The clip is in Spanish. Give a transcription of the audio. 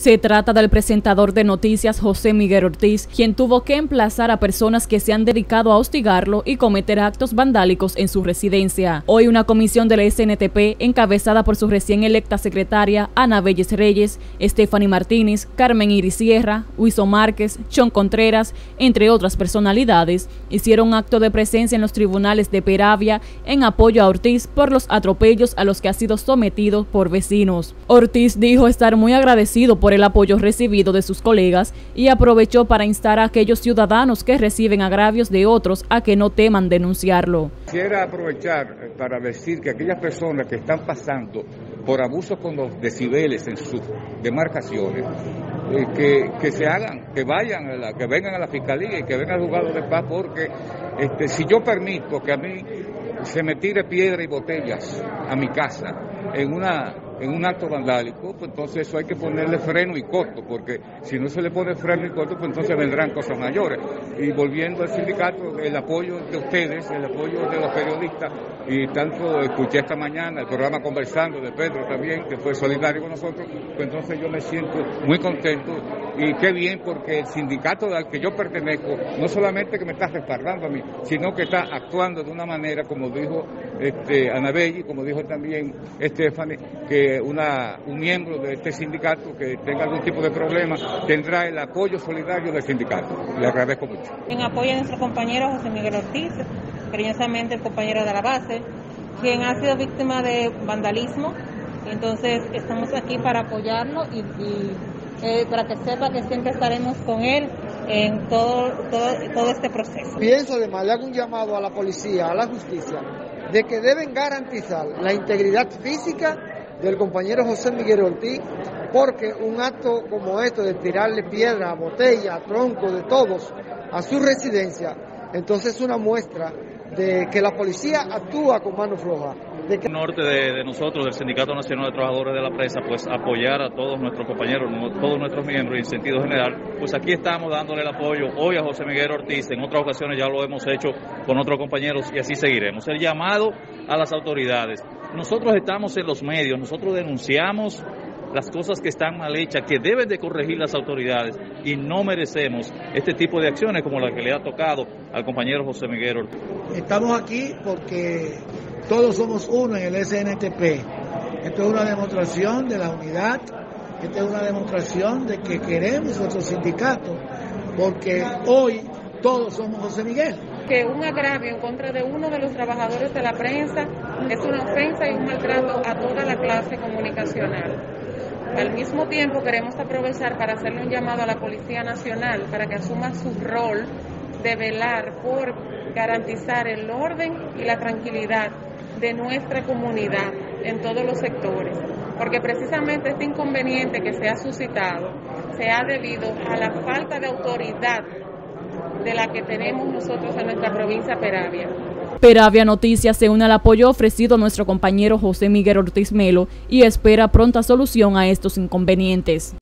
Se trata del presentador de noticias José Miguel Ortiz, quien tuvo que emplazar a personas que se han dedicado a hostigarlo y cometer actos vandálicos en su residencia. Hoy una comisión de la SNTP, encabezada por su recién electa secretaria Ana Belles Reyes, Stephanie Martínez, Carmen Iris Sierra, Huizo Márquez, Chon Contreras, entre otras personalidades, hicieron acto de presencia en los tribunales de Peravia en apoyo a Ortiz por los atropellos a los que ha sido sometido por vecinos. Ortiz dijo estar muy agradecido por el apoyo recibido de sus colegas y aprovechó para instar a aquellos ciudadanos que reciben agravios de otros a que no teman denunciarlo. Quisiera aprovechar eh, para decir que aquellas personas que están pasando por abusos con los decibeles en sus demarcaciones, eh, que, que, se hagan, que vayan, a la, que vengan a la fiscalía y que vengan al juzgado de paz, porque este, si yo permito que a mí se me tire piedra y botellas a mi casa en una en un acto vandálico, pues entonces eso hay que ponerle freno y corto, porque si no se le pone freno y corto, pues entonces vendrán cosas mayores. Y volviendo al sindicato, el apoyo de ustedes, el apoyo de los periodistas, y tanto escuché esta mañana el programa Conversando de Pedro también, que fue solidario con nosotros, pues entonces yo me siento muy contento y qué bien porque el sindicato al que yo pertenezco no solamente que me está respaldando a mí, sino que está actuando de una manera, como dijo este, Anabelli, como dijo también Stephanie, que un miembro de este sindicato que tenga algún tipo de problema tendrá el apoyo solidario del sindicato. Le agradezco mucho. En apoyo a nuestro compañero José Miguel Ortiz, cariñosamente el compañero de la base, quien ha sido víctima de vandalismo. Entonces estamos aquí para apoyarlo y eh, para que sepa que siempre estaremos con él en todo, todo, todo este proceso. Pienso además, le hago un llamado a la policía, a la justicia, de que deben garantizar la integridad física del compañero José Miguel Ortiz, porque un acto como esto de tirarle piedra, botella, tronco de todos a su residencia, entonces es una muestra de que la policía actúa con mano floja. De que... norte de, de, nosotros, del Sindicato Nacional de Trabajadores de la Presa, pues apoyar a todos nuestros compañeros, todos nuestros miembros y en sentido general, pues aquí estamos dándole el apoyo hoy a José Miguel Ortiz, en otras ocasiones ya lo hemos hecho con otros compañeros y así seguiremos. El llamado a las autoridades. Nosotros estamos en los medios, nosotros denunciamos las cosas que están mal hechas, que deben de corregir las autoridades y no merecemos este tipo de acciones como la que le ha tocado al compañero José Miguel Ortiz. Estamos aquí porque todos somos uno en el SNTP. Esto es una demostración de la unidad, esta es una demostración de que queremos nuestro sindicato, porque hoy todos somos José Miguel. Que un agravio en contra de uno de los trabajadores de la prensa es una ofensa y un maltrato a toda la clase comunicacional. Al mismo tiempo queremos aprovechar para hacerle un llamado a la Policía Nacional para que asuma su rol de velar por garantizar el orden y la tranquilidad de nuestra comunidad en todos los sectores, porque precisamente este inconveniente que se ha suscitado se ha debido a la falta de autoridad de la que tenemos nosotros en nuestra provincia Peravia. Peravia Noticias se une al apoyo ofrecido a nuestro compañero José Miguel Ortiz Melo y espera pronta solución a estos inconvenientes.